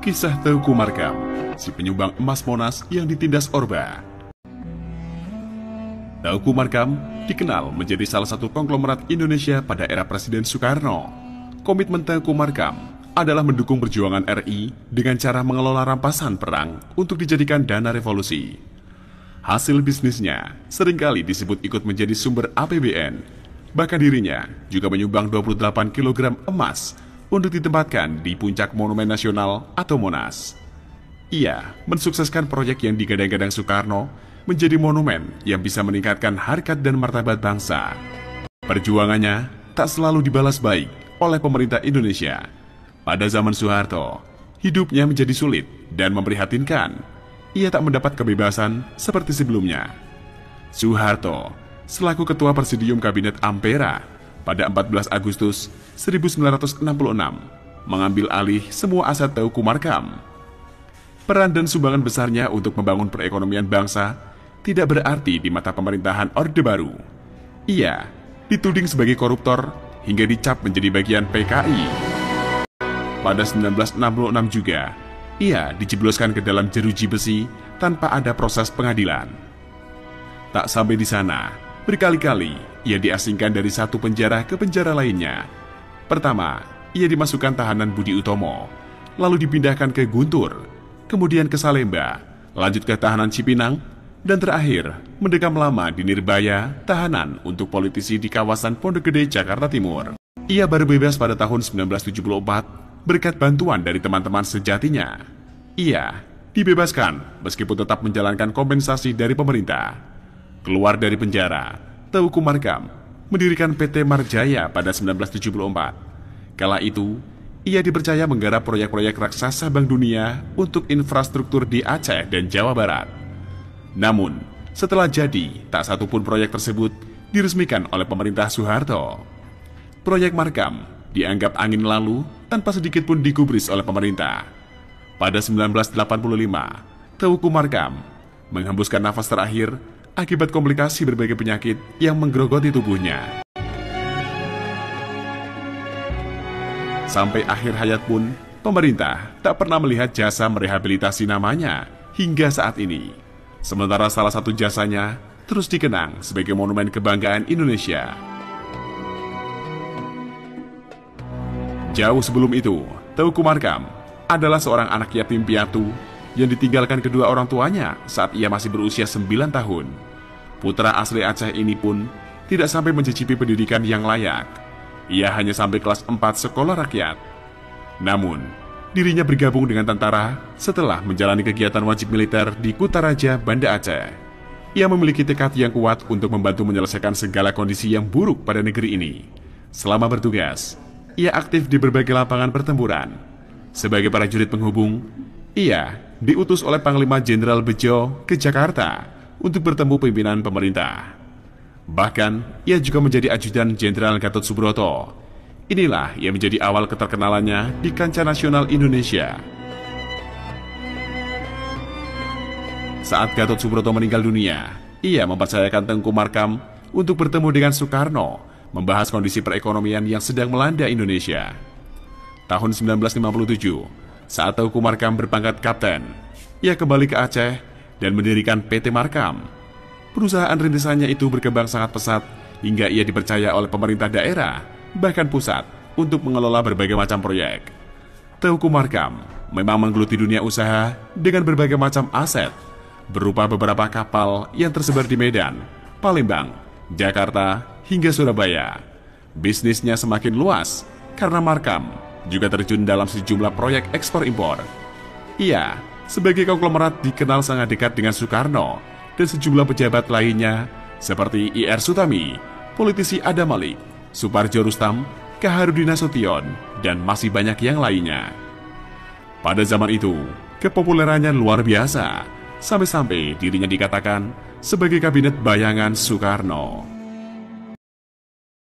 Kisah Teuku Markam, si penyumbang emas Monas yang ditindas Orba. Teuku Markam dikenal menjadi salah satu konglomerat Indonesia pada era Presiden Soekarno. Komitmen Teuku Markam adalah mendukung perjuangan RI dengan cara mengelola rampasan perang untuk dijadikan dana revolusi. Hasil bisnisnya sering kali disebut ikut menjadi sumber APBN. Bahkan dirinya juga menyumbang 28 kg emas untuk ditempatkan di puncak Monumen Nasional atau Monas. Ia mensukseskan proyek yang digadang-gadang Soekarno menjadi monumen yang bisa meningkatkan harkat dan martabat bangsa. Perjuangannya tak selalu dibalas baik oleh pemerintah Indonesia. Pada zaman Soeharto, hidupnya menjadi sulit dan memprihatinkan. Ia tak mendapat kebebasan seperti sebelumnya. Soeharto, selaku Ketua Presidium Kabinet Ampera, pada 14 Agustus 1966 mengambil alih semua aset Teuku Markam. Peran dan sumbangan besarnya untuk membangun perekonomian bangsa tidak berarti di mata pemerintahan Orde Baru. Ia dituding sebagai koruptor hingga dicap menjadi bagian PKI. Pada 1966 juga, ia dijebloskan ke dalam jeruji besi tanpa ada proses pengadilan. Tak sampai di sana, berkali-kali ia diasingkan dari satu penjara ke penjara lainnya. Pertama, ia dimasukkan tahanan Budi Utomo, lalu dipindahkan ke Guntur, kemudian ke Salemba, lanjut ke tahanan Cipinang, dan terakhir mendekam lama di Nirbaya, tahanan untuk politisi di kawasan Pondok Gede, Jakarta Timur. Ia baru bebas pada tahun 1974 berkat bantuan dari teman-teman sejatinya. Ia dibebaskan meskipun tetap menjalankan kompensasi dari pemerintah. Keluar dari penjara, Teuku Markam mendirikan PT Marjaya pada 1974. Kala itu, ia dipercaya menggarap proyek-proyek raksasa Bank Dunia untuk infrastruktur di Aceh dan Jawa Barat. Namun, setelah jadi, tak satu pun proyek tersebut diresmikan oleh pemerintah Soeharto. Proyek Markam dianggap angin lalu tanpa sedikit pun digubris oleh pemerintah. Pada 1985, Teuku Markam menghembuskan nafas terakhir akibat komplikasi berbagai penyakit yang menggerogoti tubuhnya. Sampai akhir hayat pun, pemerintah tak pernah melihat jasa merehabilitasi namanya hingga saat ini. Sementara salah satu jasanya terus dikenang sebagai monumen kebanggaan Indonesia. Jauh sebelum itu, Teuku Markam adalah seorang anak yatim piatu yang ditinggalkan kedua orang tuanya saat ia masih berusia 9 tahun. Putra asli Aceh ini pun tidak sampai mencicipi pendidikan yang layak. Ia hanya sampai kelas 4 sekolah rakyat. Namun, dirinya bergabung dengan tentara setelah menjalani kegiatan wajib militer di Kutaraja, Banda Aceh. Ia memiliki tekad yang kuat untuk membantu menyelesaikan segala kondisi yang buruk pada negeri ini. Selama bertugas, ia aktif di berbagai lapangan pertempuran. Sebagai prajurit penghubung, ia diutus oleh Panglima Jenderal Bejo ke Jakarta untuk bertemu pimpinan pemerintah. Bahkan, ia juga menjadi ajudan Jenderal Gatot Subroto. Inilah yang menjadi awal keterkenalannya di kancah nasional Indonesia. Saat Gatot Subroto meninggal dunia, ia mempercayakan Tengku Markam untuk bertemu dengan Soekarno, membahas kondisi perekonomian yang sedang melanda Indonesia. Tahun 1957, saat Tengku Markam berpangkat kapten, ia kembali ke Aceh dan mendirikan PT Markam. Perusahaan rintisannya itu berkembang sangat pesat hingga ia dipercaya oleh pemerintah daerah, bahkan pusat, untuk mengelola berbagai macam proyek. Teuku Markam memang menggeluti dunia usaha dengan berbagai macam aset, berupa beberapa kapal yang tersebar di Medan, Palembang, Jakarta, hingga Surabaya. Bisnisnya semakin luas karena Markam juga terjun dalam sejumlah proyek ekspor impor. Ia sebagai konglomerat dikenal sangat dekat dengan Soekarno dan sejumlah pejabat lainnya seperti IR Sutami, politisi Adam Malik, Suparjo Rustam, Kaharudin Nasution, dan masih banyak yang lainnya. Pada zaman itu, kepopulerannya luar biasa, sampai-sampai dirinya dikatakan sebagai kabinet bayangan Soekarno.